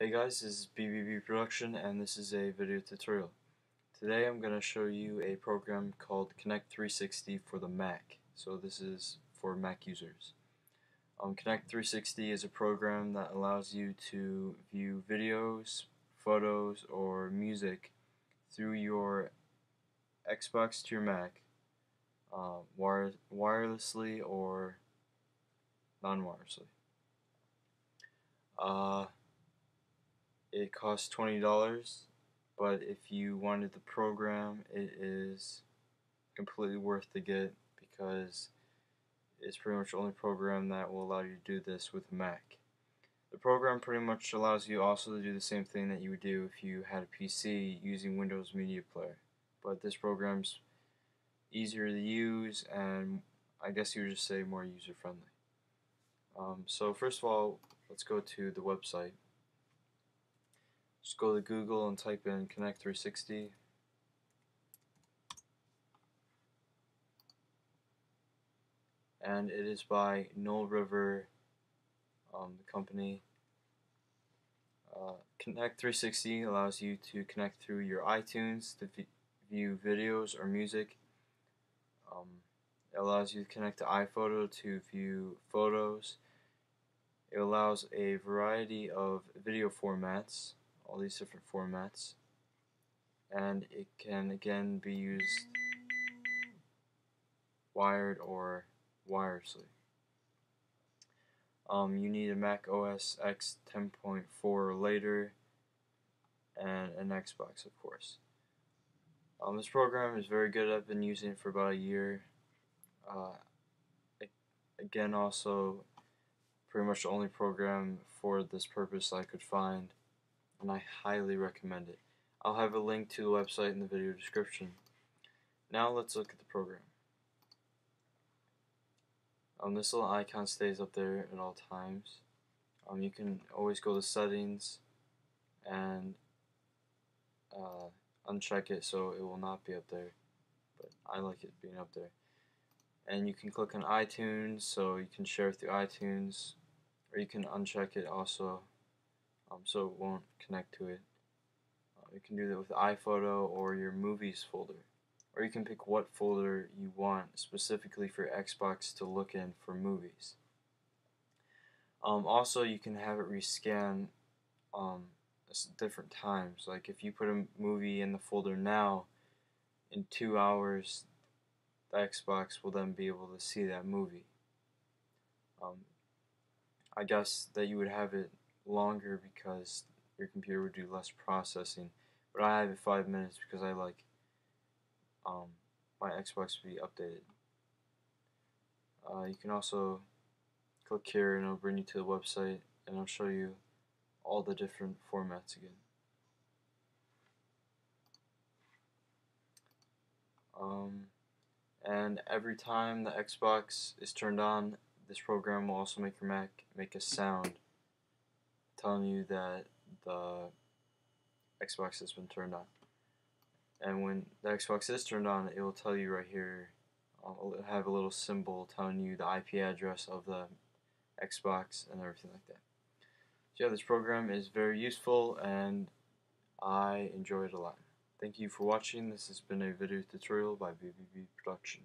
Hey guys, this is BBB Production and this is a video tutorial. Today I'm going to show you a program called Connect 360 for the Mac. So this is for Mac users. Um, Connect 360 is a program that allows you to view videos, photos, or music through your Xbox to your Mac uh, wire wirelessly or non-wirelessly. Uh, it costs twenty dollars, but if you wanted the program, it is completely worth the get because it's pretty much the only program that will allow you to do this with Mac. The program pretty much allows you also to do the same thing that you would do if you had a PC using Windows Media Player, but this program's easier to use and I guess you would just say more user friendly. Um, so first of all, let's go to the website. Just go to Google and type in Connect 360. And it is by Nullriver, um, the company. Uh, Connect 360 allows you to connect through your iTunes to view videos or music. Um, it allows you to connect to iPhoto to view photos. It allows a variety of video formats all these different formats and it can again be used wired or wirelessly. Um, you need a Mac OS X 10.4 or later and an Xbox of course. Um, this program is very good. I've been using it for about a year. Uh, again also pretty much the only program for this purpose I could find and I highly recommend it. I'll have a link to the website in the video description. Now let's look at the program. Um, this little icon stays up there at all times. Um, you can always go to settings and uh, uncheck it so it will not be up there but I like it being up there and you can click on iTunes so you can share through iTunes or you can uncheck it also um, so it won't connect to it. Uh, you can do that with iPhoto or your movies folder. Or you can pick what folder you want specifically for Xbox to look in for movies. Um, also, you can have it rescan um, different times. Like if you put a movie in the folder now, in two hours, the Xbox will then be able to see that movie. Um, I guess that you would have it longer because your computer would do less processing. But I have it five minutes because I like um, my Xbox to be updated. Uh, you can also click here and it'll bring you to the website and it'll show you all the different formats again. Um, and every time the Xbox is turned on, this program will also make your Mac make a sound telling you that the Xbox has been turned on. And when the Xbox is turned on, it will tell you right here, I'll have a little symbol telling you the IP address of the Xbox and everything like that. So yeah, this program is very useful and I enjoy it a lot. Thank you for watching. This has been a video tutorial by BBB Production.